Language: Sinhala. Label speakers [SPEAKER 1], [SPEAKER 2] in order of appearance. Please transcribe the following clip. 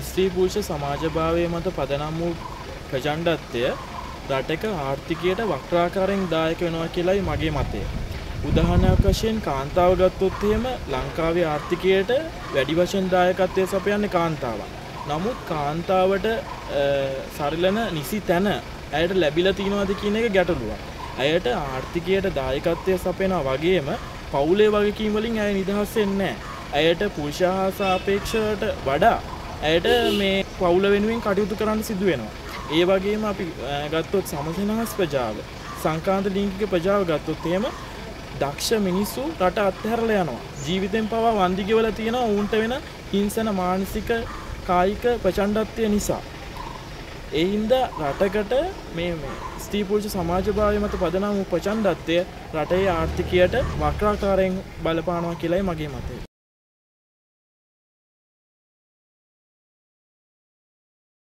[SPEAKER 1] ස්ත්‍රී පුරුෂ සමාජභාවය මත පදනම් වූ ප්‍රචණ්ඩත්වය රටක ආර්ථිකයට වක්‍රාකාරයෙන් දායක වෙනවා කියලයි මගේ මතය. උදාහරණයක් වශයෙන් කාන්තාව ගත්තොත් එහෙම ලංකාවේ ආර්ථිකයට වැඩි වශයෙන් දායකත්වය සපයන්නේ කාන්තාවක්. නමුත් කාන්තාවට සරිලන නිසි තැන ඇයට ලැබිලා තියෙනවද කියන එක ගැටලුවක්. ඇයට ආර්ථිකයට දායකත්වය සපයනවා වගේම පවුලේ වගකීම් වලින් ඇය නිදහස් වෙන්නේ ඇයට පුරුෂයා හා සාපේක්ෂවට වඩා ඇයට මේ පවුල වෙනුවෙන් කටයුතු කරන්න සිදු වෙනවා. ඒ වගේම අපි ගත්තොත් සමසෙනහස් ප්‍රජාව සංකාන්ත ලිංගික ප්‍රජාව ගත්තොත් එහෙම දක්ෂ මිනිස්සු රට අත්හැරලා යනවා. ජීවිතෙන් පවා වන්දි ගෙවලා තියෙනවා ඌන්ට වෙන හිංසන මානසික කායික ප්‍රචණ්ඩත්වය නිසා. ඒ හින්දා රටකට මේ ස්ත්‍රී පුරුෂ සමාජභාවය මත පදනම් වූ ප්‍රචණ්ඩත්වය රටේ ආර්ථිකයට වක්‍රාකාරයෙන් බලපානවා කියලයි මගේ මතය.